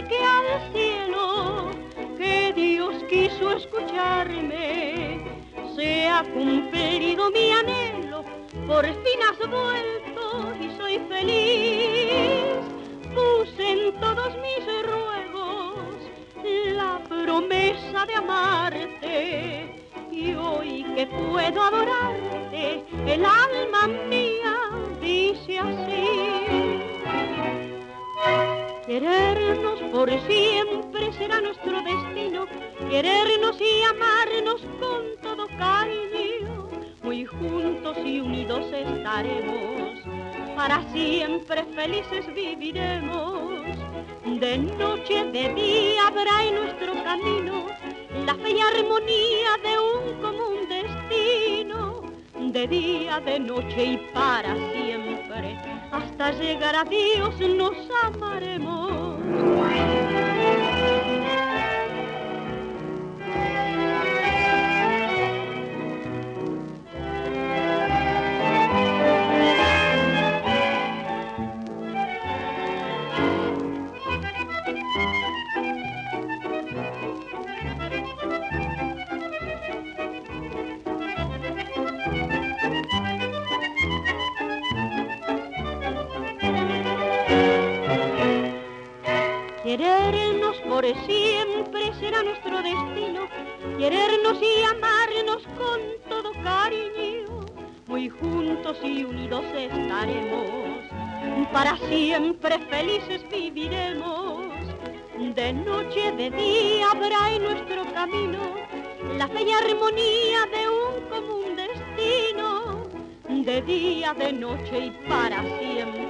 grito suplique al cielo que Dios quiso escucharme. Se ha cumplido mi anhelo, por fin has vuelto y soy feliz. Puse en todos mis ruegos la promesa de amarte y hoy que puedo adorarte, el alma mía por siempre será nuestro destino, querernos y amarnos con todo cariño, muy juntos y unidos estaremos, para siempre felices viviremos. De noche, de día habrá en nuestro camino la fe y armonía de un común destino, de día, de noche y para siempre, hasta llegar a Dios nos amaremos. Por siempre será nuestro destino, querernos y amarnos con todo cariño, muy juntos y unidos estaremos, para siempre felices viviremos. De noche, de día habrá en nuestro camino la fe y armonía de un común destino, de día, de noche y para siempre,